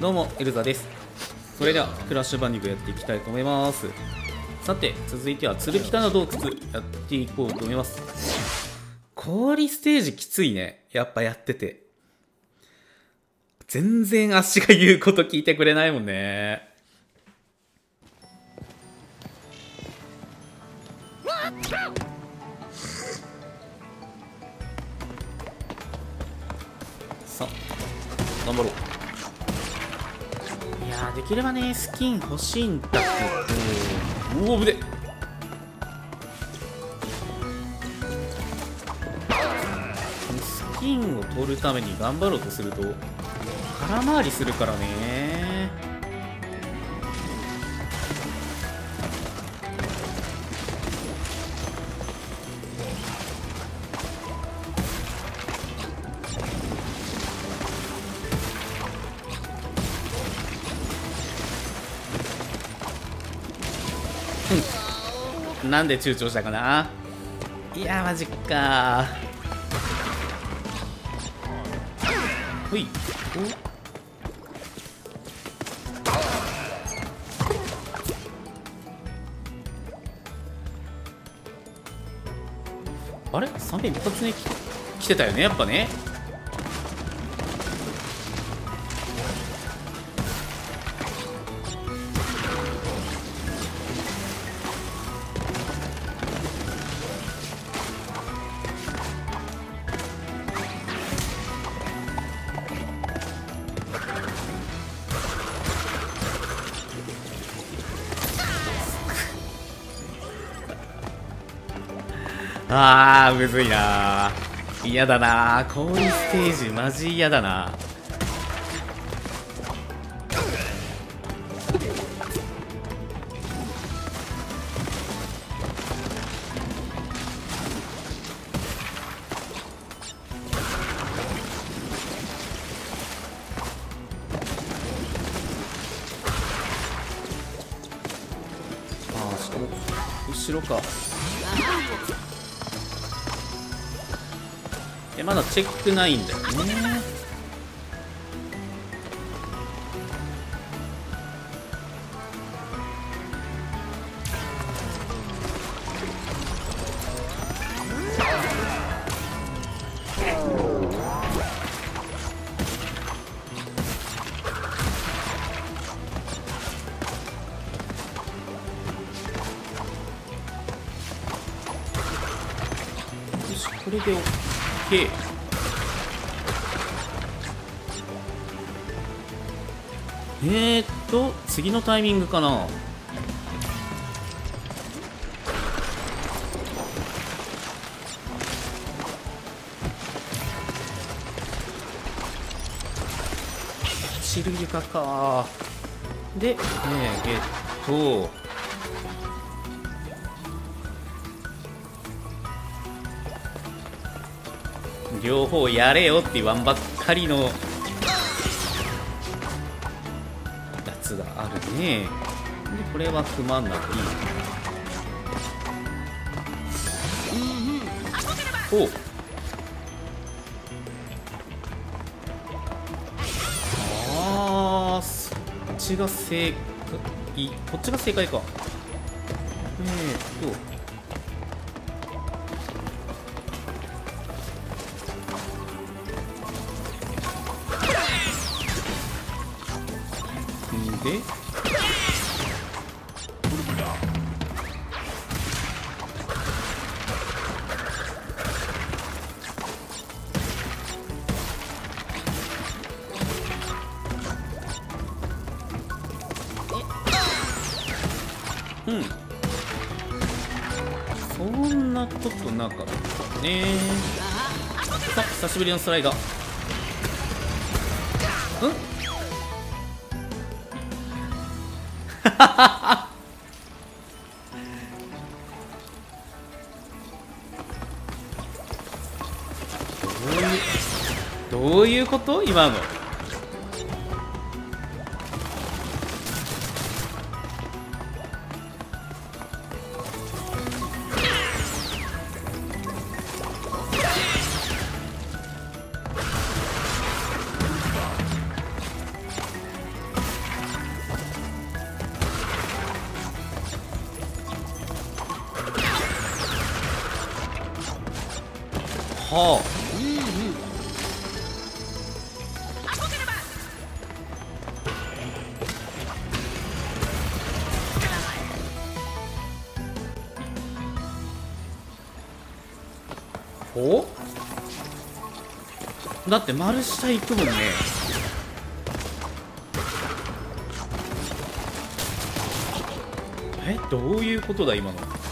どうもエルザです。それではクラッシュバンディングやっていきたいと思います。さて続いては鶴北の洞窟やっていこうと思います。氷ステージきついね。やっぱやってて。全然足が言うこと聞いてくれないもんね。できればね。スキン欲しいんだけど。うおぶでスキンを取るために頑張ろうとすると空回りするからねなんで躊躇したかな？いやマジか。ほい。おあれ ?3 遍一発目き来てたよねやっぱね。あーむずいな。嫌だな。氷ステージマジ嫌だな。あーしかも後ろか。まだチェックないんだよねよしこれで。OK えっと次のタイミングかな。チル床か。で、ねえ、ゲット。両方やれよって言わんばっかりのやつがあるね。でこれは不満なくい。いおう。あーそっちが正解。こっちが正解か。えー、っと。うん。そんなことなかったね。さあ久しぶりのスライダー。うん？どういうどういうこと？今の。はあおだって丸下行くもんね。え？どういうことだ今の。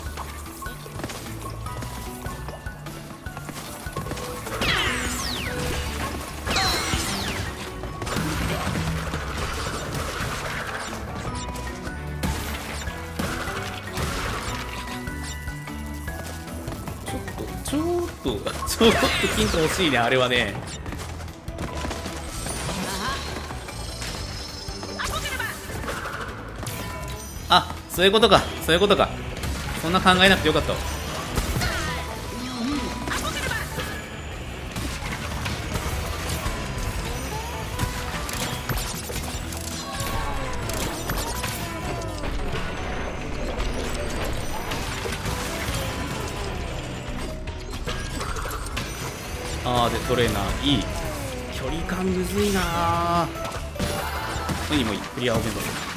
とちょっとちょっとヒント欲しいねあれはねあそういうことかそういうことかそんな考えなくてよかったわあーでトレーナーいい。距離感むずいなー。にもクリアを目指す。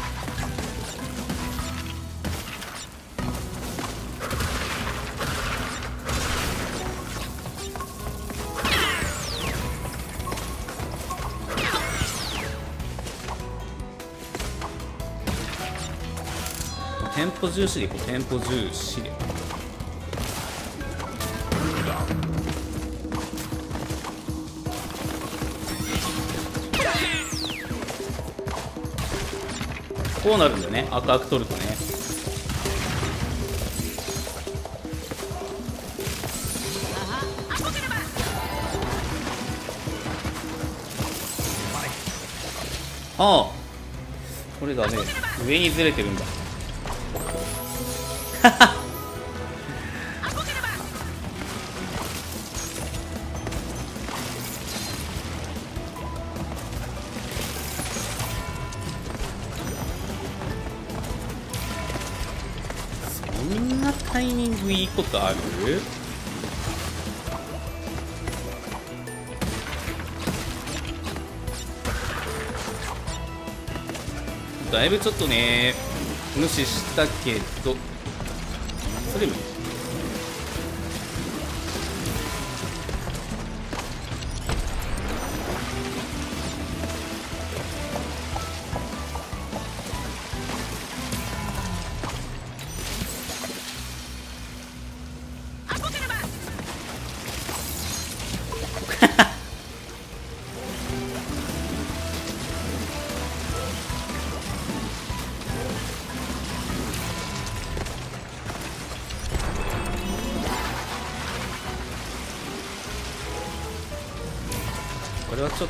テンポ重視でいこう。テンポ重視で。こうなるんだよね。赤く取るとね。ああ。これだね上にずれてるんだ。だいぶちょっとね無視したけどそれもいい。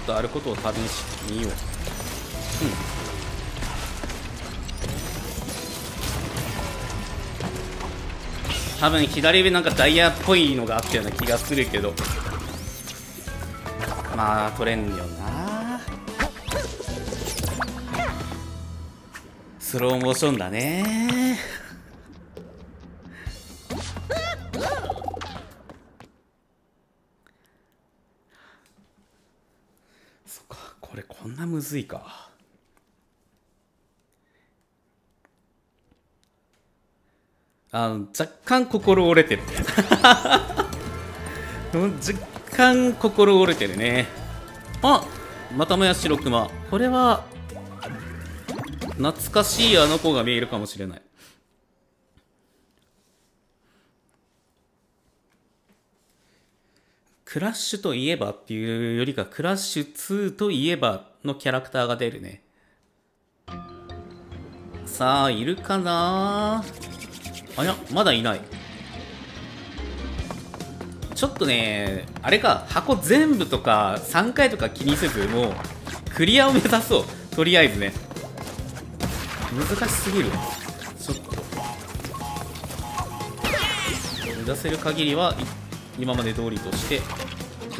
とあることを試してみよう。うん。多分左上なんかダイヤっぽいのがあったような気がするけど。まあ取れんよな。スローモーションだね。ずいか。あの若干心折れてる 若干心折れてるね。あまたもや白熊これは懐かしいあの子が見えるかもしれない。クラッシュといえばっていうよりかクラッシュ2といえばのキャラクターが出るね。さあいるかな？あやまだいない。ちょっとねあれか箱全部とか3回とか気にせずもうクリアを目指そう。とりあえずね。難しすぎる。ちょっと。目指せる限りは今まで通りとして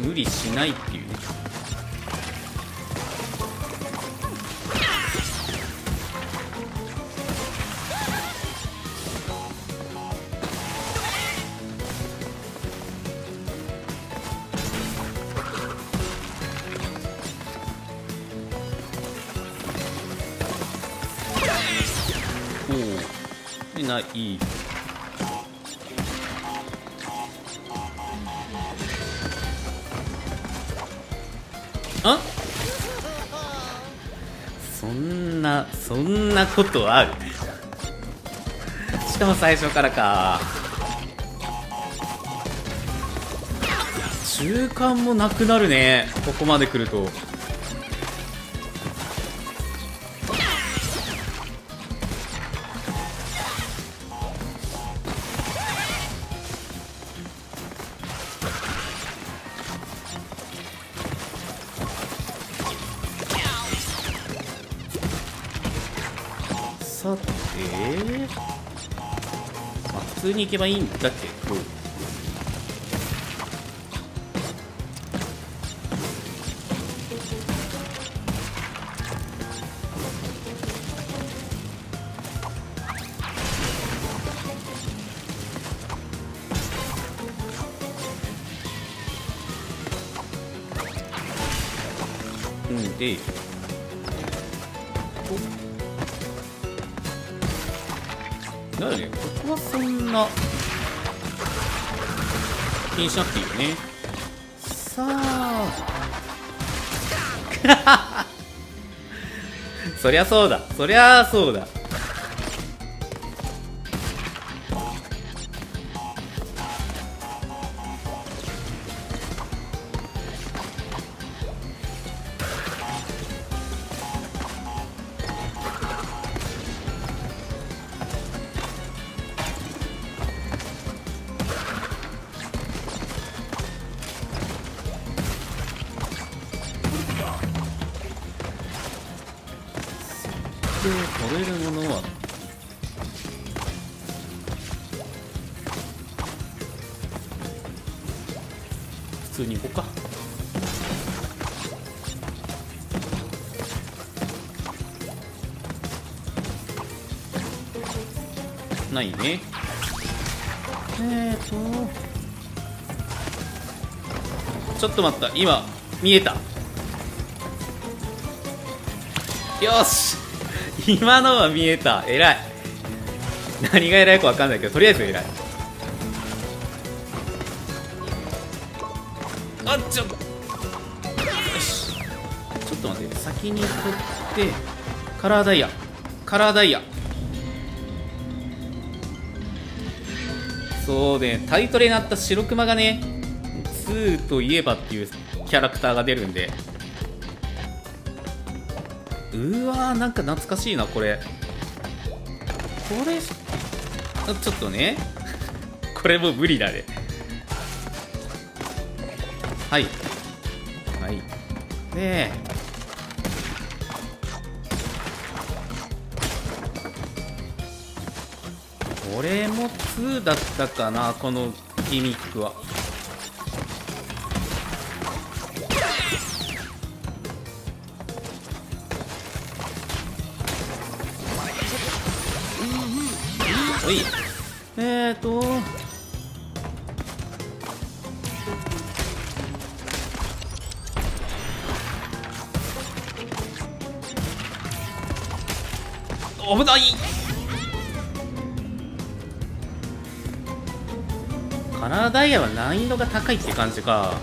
無理しないっていう。ない。あ？そんなそんなことある？しかも最初からか。中間もなくなるね。ここまで来ると。に行けばいいんだけ？どうんでだよねここはそんな。気にしなくていいよね。さあ。そりゃそうだ。そりゃそうだ。取れるものは。普通に行こうか。ないね。えーと。ちょっと待った。今見えた。よし。今のは見えた。偉い。何が偉いか分かんないけどとりあえず偉い。あっちょっと。よし。ちょっと待って。先に取ってカラーダイヤ。カラーダイヤ。そうね。タイトルになった白クマがね2といえばっていうキャラクターが出るんで。うわーなんか懐かしいなこれ。これちょっとね。これも無理だね。はい。はい。でこれも2だったかなこのギミックは。おい。えーと。危ない。カラーダイヤは難易度が高いって感じか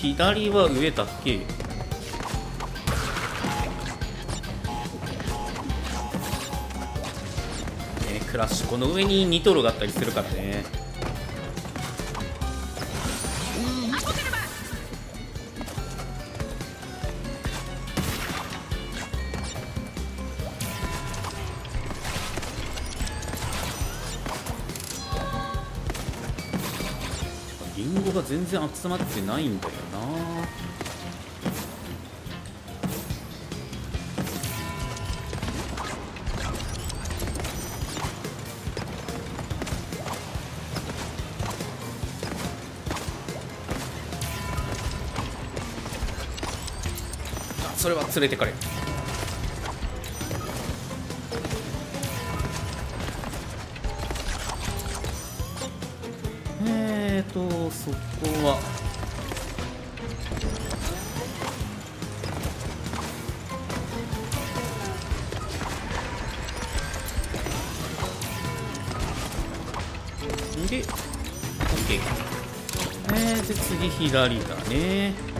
左は上だっけ？クラッシュ。この上にニトロがあったりするからね。リンゴが全然集まってないんだよな。それは連れてかれ。とそこは。で OK えー、で次左だね。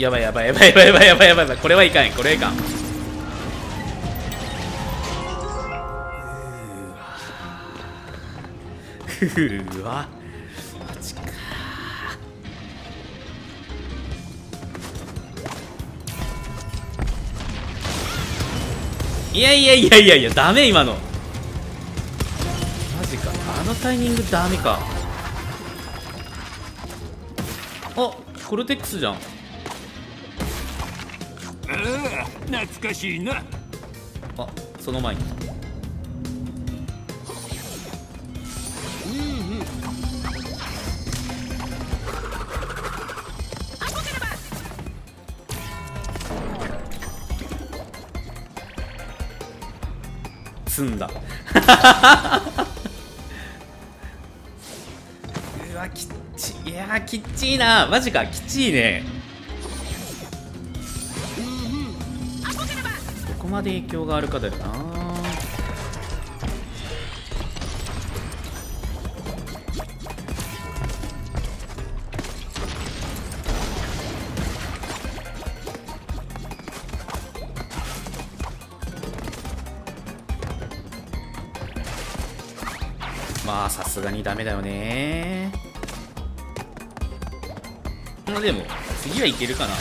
やばいやばいやばいやばいやばいやばいやばいやばいこれはいかんこれはいかんうわマジかいやいやいやいやいやダメ今のマジかあのタイミングダメかあコルテックスじゃんああ懐かしいな。あその前に。積んだ。うわきっちいやーきっちいな。マジかきっちいね。で影響があるかだよな。まあさすがにダメだよね。でも次はいけるかな。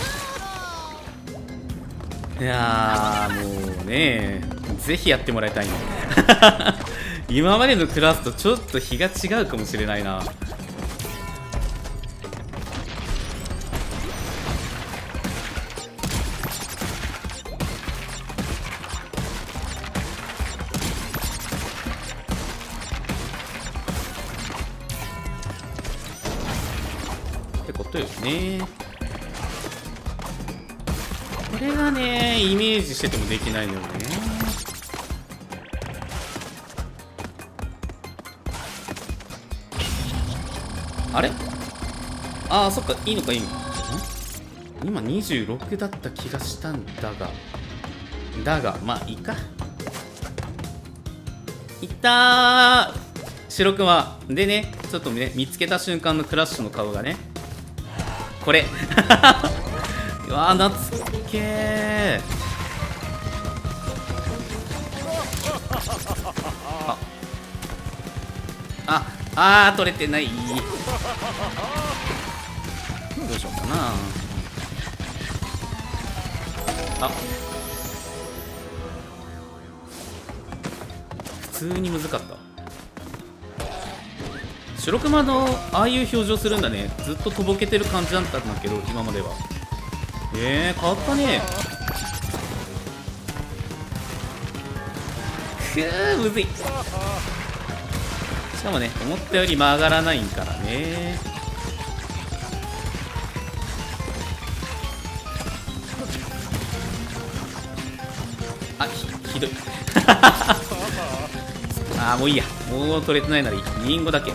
いやもうねぜひやってもらいたいの 今までのクラスとちょっと日が違うかもしれないな。ってことよね。れがねイメージしててもできないのよね。あれ？ああそっかいいのかいいのか今26だった気がしたんだが。だがまあいいか。いったー。白くまでねちょっとね見つけた瞬間のクラッシュの顔がね。これ。う わー懐けー。あああー取れてない。どうしようかな。あ。普通に難かった。白熊のああいう表情するんだね。ずっととぼけてる感じだったんだけど今までは。えー、変わったね。くーむずい。しかもね思ったより曲がらないからね。あひひどい。あーもういいや。もう取れてないならいい。リンゴだけ。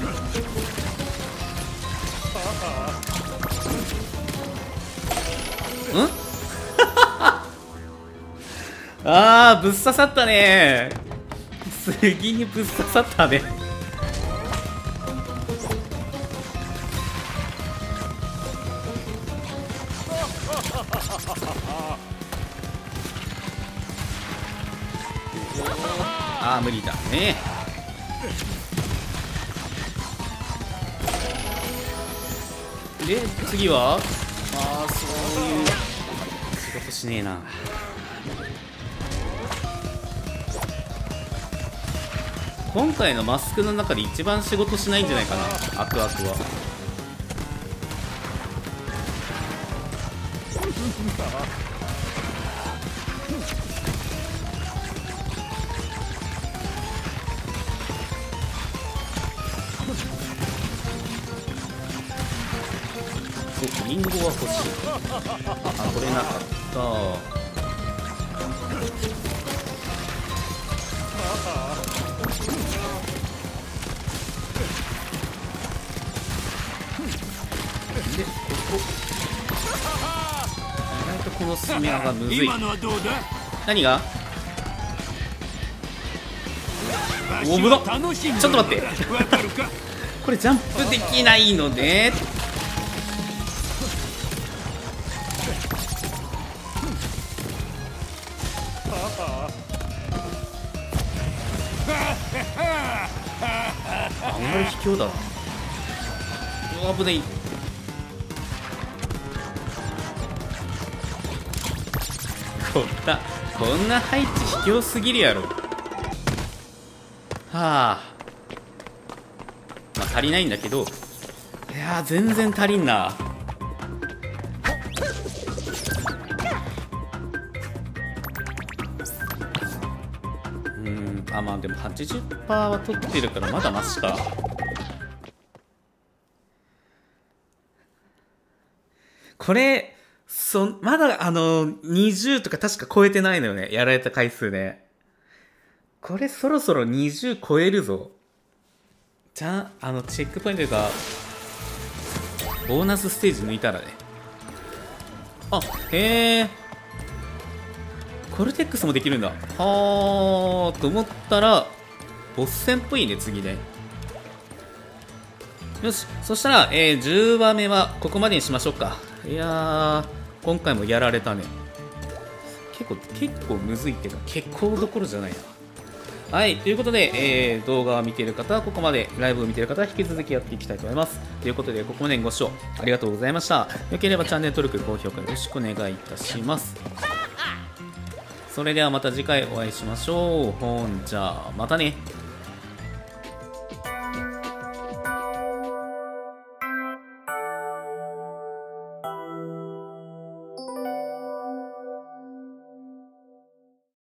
ん？あーぶっ刺さったね。すげえぶっ刺さったね。あー無理だね。で次は？ああそうい仕事しねえな。今回のマスクの中で一番仕事しないんじゃないかな。アクアクは。あこれなかった。でここ意外とこのスメアがむずい。今のはどうだ？何が？おわし危なは楽しんでちょっと待って。これジャンプできないのねあんまり卑怯だな。うわ危ないこんなこんな配置卑怯すぎるやろ。はあ。まあ足りないんだけど。いや全然足りんな。うーんあまあでも80%は取ってるからまだマシか。これそまだあの20とか確か超えてないのよね。やられた回数ねこれそろそろ20超えるぞ。じゃああのチェックポイントというかボーナスステージ抜いたらね。あへえ。コルテックスもできるんだ。はーと思ったらボス戦っぽいね次ね。よし。そしたら、えー10話目はここまでにしましょうか。いやー今回もやられたね結構結構むずいっていうか結構どころじゃないなはい、ということで、えー動画を見ている方はここまで、ライブを見ている方は引き続きやっていきたいと思います。ということで、ここまでご視聴ありがとうございました。よければチャンネル登録、高評価よろしくお願いいたします。それではまた次回お会いしましょう。ほんじゃあ、またね。